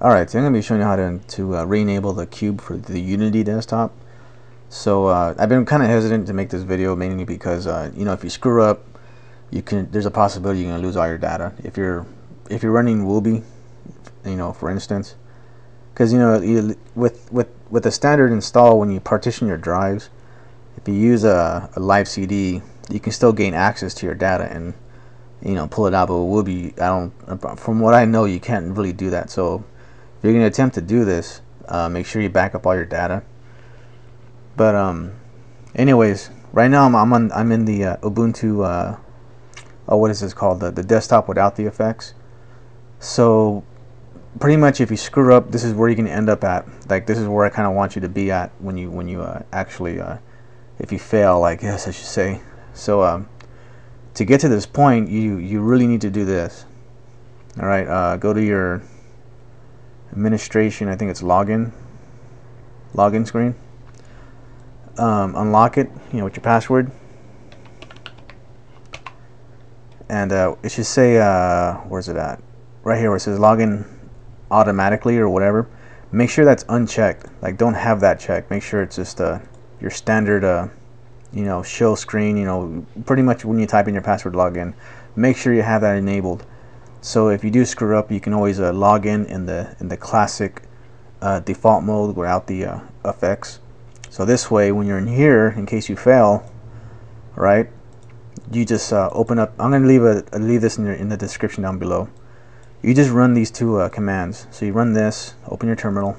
Alright, so I'm going to be showing you how to, to uh, re-enable the cube for the Unity desktop. So uh, I've been kind of hesitant to make this video mainly because uh, you know if you screw up, you can there's a possibility you're going to lose all your data. If you're if you're running Wubi, you know for instance, because you know you, with with with a standard install when you partition your drives, if you use a, a live CD, you can still gain access to your data and you know pull it out. But Wubi, I don't. From what I know, you can't really do that. So if you're going to attempt to do this, uh, make sure you back up all your data. But um, anyways, right now I'm I'm, on, I'm in the uh, Ubuntu. Uh, oh, what is this called? The the desktop without the effects. So pretty much, if you screw up, this is where you can end up at. Like this is where I kind of want you to be at when you when you uh, actually uh, if you fail, I guess I should say. So um, to get to this point, you you really need to do this. All right, uh, go to your administration I think it's login login screen. Um, unlock it you know with your password. And uh, it should say uh, where's it at? Right here where it says login automatically or whatever. Make sure that's unchecked. Like don't have that checked. Make sure it's just uh, your standard uh, you know show screen you know pretty much when you type in your password login make sure you have that enabled so if you do screw up, you can always uh, log in in the in the classic uh, default mode without the uh, effects. So this way, when you're in here, in case you fail, right, you just uh, open up. I'm gonna leave a leave this in, your, in the description down below. You just run these two uh, commands. So you run this, open your terminal.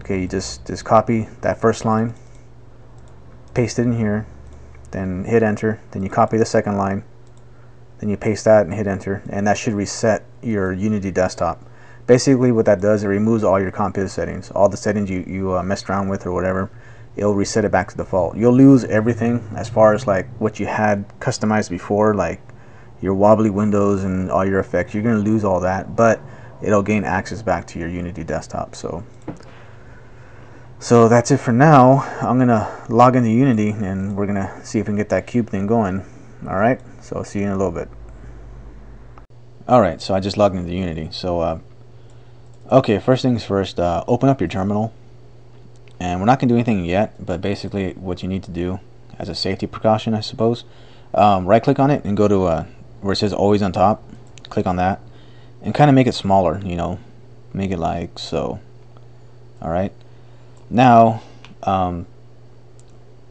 Okay, you just just copy that first line, paste it in here, then hit enter. Then you copy the second line then you paste that and hit enter and that should reset your Unity desktop. Basically what that does it removes all your compiz settings all the settings you, you uh, messed around with or whatever. It'll reset it back to default. You'll lose everything as far as like what you had customized before like your wobbly windows and all your effects. You're gonna lose all that but it'll gain access back to your Unity desktop so. So that's it for now. I'm gonna log into Unity and we're gonna see if we can get that cube thing going alright? So I'll see you in a little bit. Alright so I just logged into Unity. So uh, okay first things first uh, open up your terminal. And we're not gonna do anything yet but basically what you need to do as a safety precaution I suppose um, right click on it and go to uh, where it says always on top. Click on that and kind of make it smaller you know? Make it like so. Alright? Now um,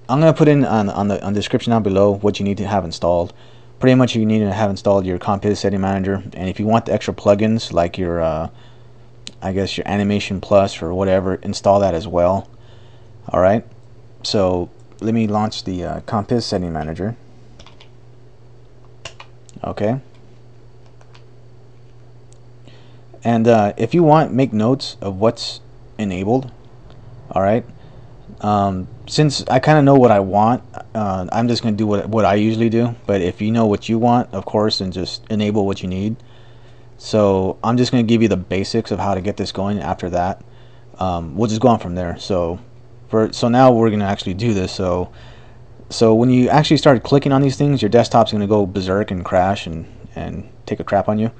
I'm gonna put in on, on the on the description down below what you need to have installed. Pretty much you need to have installed your Compiz Setting Manager, and if you want the extra plugins like your, uh, I guess your Animation Plus or whatever, install that as well. All right. So let me launch the uh, Compiz Setting Manager. Okay. And uh, if you want, make notes of what's enabled. All right um, since I kind of know what I want, uh, I'm just going to do what, what I usually do. But if you know what you want, of course, then just enable what you need. So I'm just going to give you the basics of how to get this going. After that, um, we'll just go on from there. So for so now we're going to actually do this. So so when you actually start clicking on these things, your desktop's going to go berserk and crash and and take a crap on you.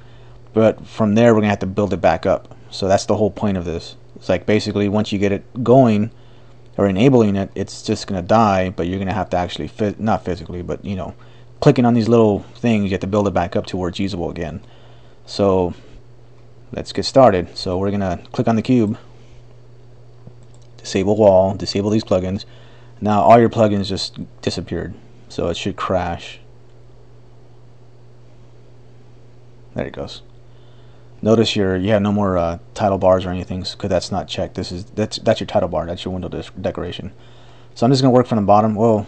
But from there, we're going to have to build it back up. So that's the whole point of this. It's like basically once you get it going or enabling it, it's just going to die, but you're going to have to actually, fit not physically, but you know, clicking on these little things, you have to build it back up to where it's usable again. So let's get started. So we're going to click on the cube, disable wall, disable these plugins. Now all your plugins just disappeared, so it should crash. There it goes. Notice your you have no more uh, title bars or anything because that's not checked. This is that's that's your title bar. That's your window decoration. So I'm just gonna work from the bottom. Well,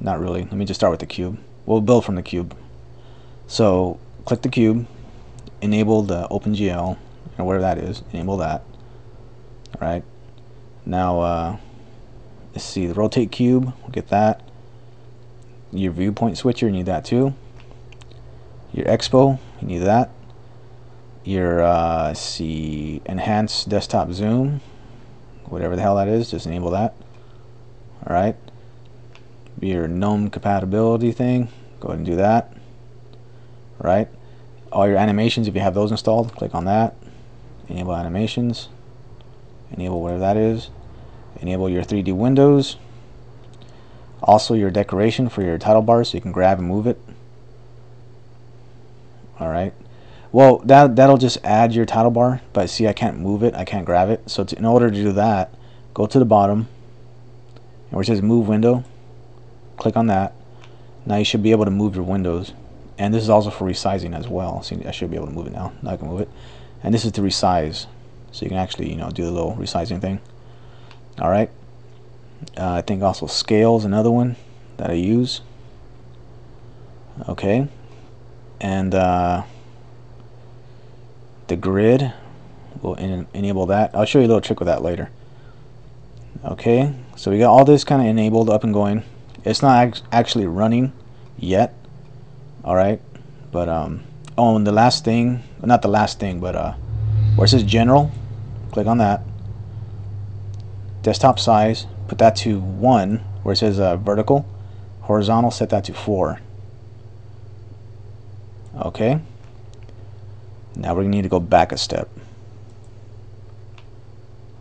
not really. Let me just start with the cube. We'll build from the cube. So click the cube, enable the OpenGL or whatever that is. Enable that. All right. Now uh, let's see the rotate cube. We'll get that. Your viewport switcher, you need that too. Your expo, you need that your uh, see enhance desktop zoom whatever the hell that is just enable that. Alright. Your GNOME compatibility thing go ahead and do that. Right all your animations if you have those installed click on that. Enable animations. Enable whatever that is. Enable your 3d windows. Also your decoration for your title bar so you can grab and move it. Alright well that that'll just add your title bar but see I can't move it. I can't grab it. So to, in order to do that go to the bottom where it says move window click on that. Now you should be able to move your windows. And this is also for resizing as well. See I should be able to move it now. Now I can move it. And this is to resize. So you can actually you know do the little resizing thing. Alright uh, I think also scale is another one that I use. Okay. And uh, the grid. Will en enable that. I'll show you a little trick with that later. Okay so we got all this kind of enabled up and going. It's not ac actually running yet alright? But um oh and the last thing not the last thing but uh where it says general click on that. Desktop size put that to 1 where it says uh, vertical. Horizontal set that to 4 okay now we need to go back a step.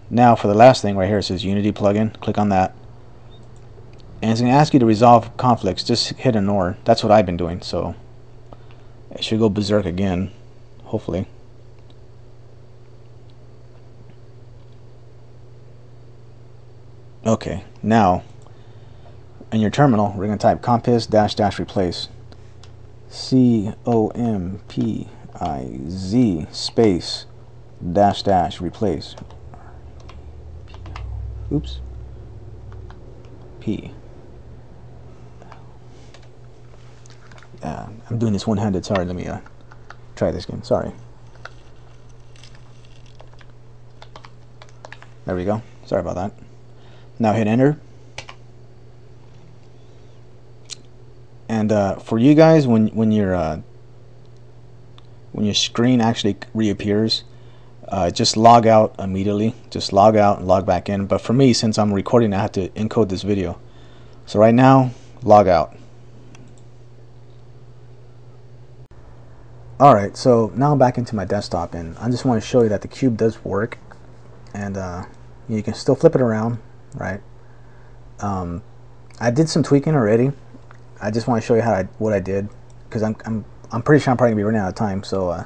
Now for the last thing right here it says unity plugin. Click on that. And it's going to ask you to resolve conflicts. Just hit ignore. That's what I've been doing so it should go berserk again hopefully. Okay now in your terminal we're going to type compiz dash dash replace. C O M P I Z space dash dash replace oops P uh, I'm doing this one-handed. Sorry, let me uh, try this again. Sorry. There we go. Sorry about that. Now hit enter. And uh, for you guys, when when your uh, when your screen actually reappears, uh, just log out immediately. Just log out and log back in. But for me, since I'm recording, I have to encode this video. So right now, log out. Alright, so now I'm back into my desktop and I just want to show you that the cube does work and uh, you can still flip it around, right? Um, I did some tweaking already. I just want to show you how I, what I did because I'm, I'm, I'm pretty sure I'm probably going to be running out of time. So, uh,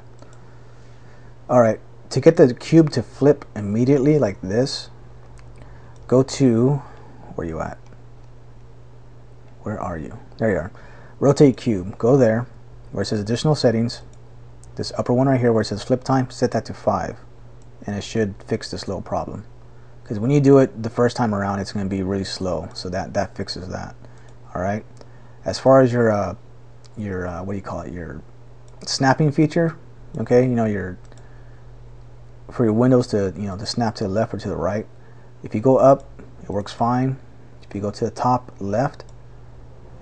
alright, to get the cube to flip immediately like this, go to, where you at? Where are you? There you are. Rotate cube. Go there where it says additional settings this upper one right here where it says flip time, set that to 5 and it should fix this little problem. Because when you do it the first time around, it's going to be really slow. So that, that fixes that. Alright. As far as your, uh, your uh, what do you call it, your snapping feature, okay, you know, your, for your windows to, you know, to snap to the left or to the right, if you go up, it works fine. If you go to the top left,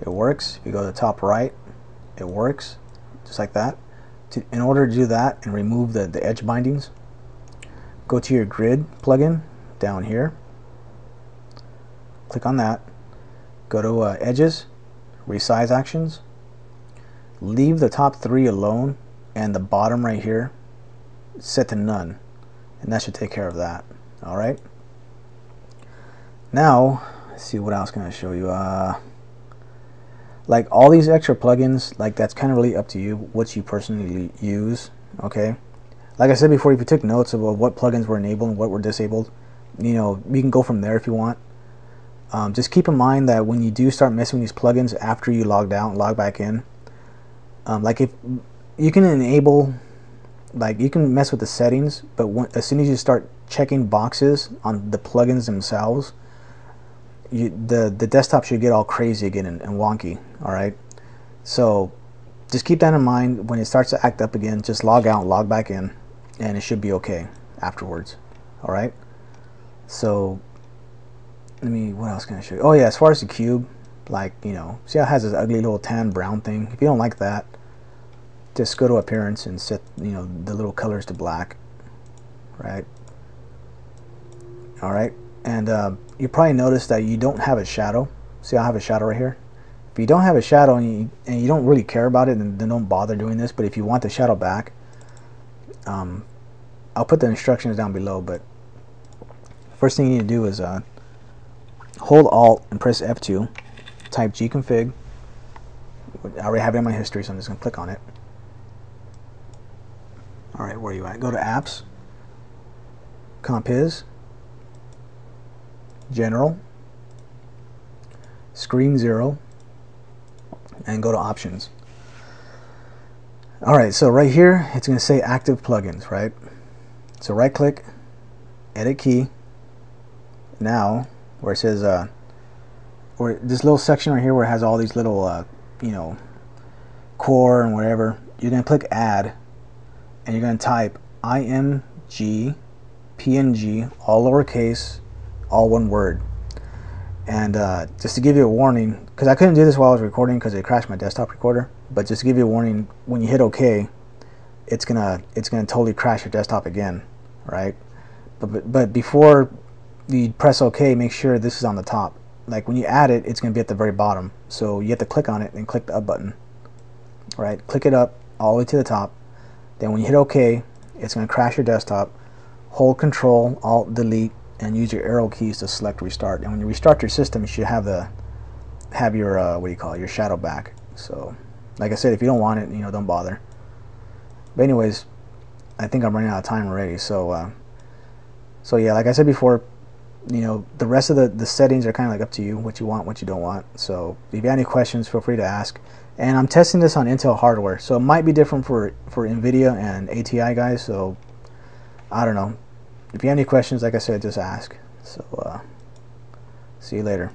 it works. If you go to the top right, it works. Just like that to, in order to do that and remove the, the edge bindings, go to your grid plugin down here, click on that, go to uh, edges, resize actions, leave the top three alone and the bottom right here set to none. And that should take care of that. Alright now see what else can I show you. Uh, like all these extra plugins like that's kind of really up to you what you personally use okay? Like I said before if you took notes of what plugins were enabled and what were disabled you know you can go from there if you want. Um, just keep in mind that when you do start messing with these plugins after you logged out and log back in um, like if you can enable like you can mess with the settings but when, as soon as you start checking boxes on the plugins themselves you, the the desktop should get all crazy again and, and wonky all right? So just keep that in mind. When it starts to act up again just log out log back in and it should be okay afterwards all right? So let me what else can I show you? Oh yeah as far as the cube like you know see how it has this ugly little tan brown thing if you don't like that just go to appearance and set you know the little colors to black right all right and uh, you probably notice that you don't have a shadow see I have a shadow right here If you don't have a shadow and you, and you don't really care about it, then, then don't bother doing this. But if you want the shadow back, um, I'll put the instructions down below. But first thing you need to do is uh, hold Alt and press F2. Type gconfig. I already have it in my history, so I'm just going to click on it. All right, where are you at? Go to Apps, Compiz, General, Screen Zero, and go to Options. All right, so right here, it's going to say Active Plugins, right? So right click, Edit Key. Now, where it says, uh, where this little section right here where it has all these little, uh, you know, core and whatever, you're going to click Add and you're going to type img png all lowercase all one word. And uh, just to give you a warning because I couldn't do this while I was recording because it crashed my desktop recorder but just to give you a warning when you hit OK it's gonna it's gonna totally crash your desktop again right? But, but, but before you press OK make sure this is on the top like when you add it it's gonna be at the very bottom so you have to click on it and click the up button right click it up all the way to the top then when you hit OK, it's going to crash your desktop. Hold Control, Alt, Delete, and use your arrow keys to select Restart. And when you restart your system, you should have the have your uh, what do you call it, your shadow back. So, like I said, if you don't want it, you know, don't bother. But anyways, I think I'm running out of time already. So, uh, so yeah, like I said before, you know, the rest of the the settings are kind of like up to you, what you want, what you don't want. So, if you have any questions, feel free to ask. And I'm testing this on Intel hardware so it might be different for for Nvidia and ATI guys so I don't know. If you have any questions like I said just ask. So uh, see you later